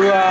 to. Uh,